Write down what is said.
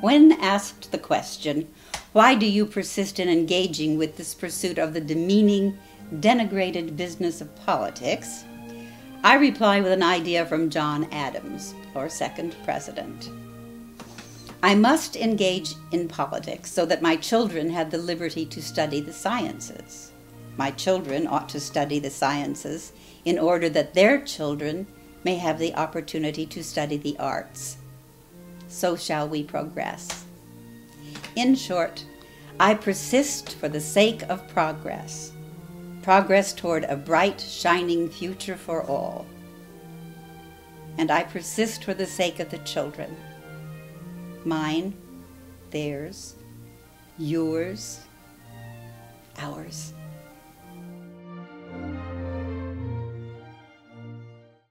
When asked the question, why do you persist in engaging with this pursuit of the demeaning, denigrated business of politics? I reply with an idea from John Adams, our second president. I must engage in politics so that my children have the liberty to study the sciences. My children ought to study the sciences in order that their children may have the opportunity to study the arts. So shall we progress. In short, I persist for the sake of progress progress toward a bright, shining future for all. And I persist for the sake of the children mine, theirs, yours, ours.